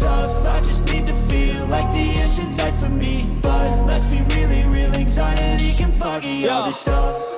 tough. I just need to feel like the end's in sight for me. But let's be really real, anxiety can foggy all this stuff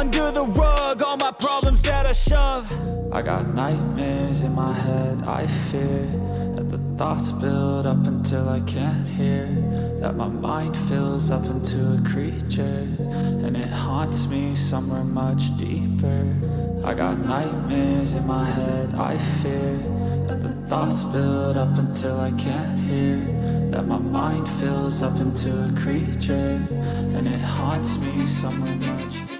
Under the rug, all my problems that I shove. I got nightmares in my head, I fear That the thoughts build up until I can't hear That my mind fills up into a creature And it haunts me somewhere much deeper. I got nightmares in my head, I fear That the thoughts build up until I can't hear That my mind fills up into a creature And it haunts me somewhere much deeper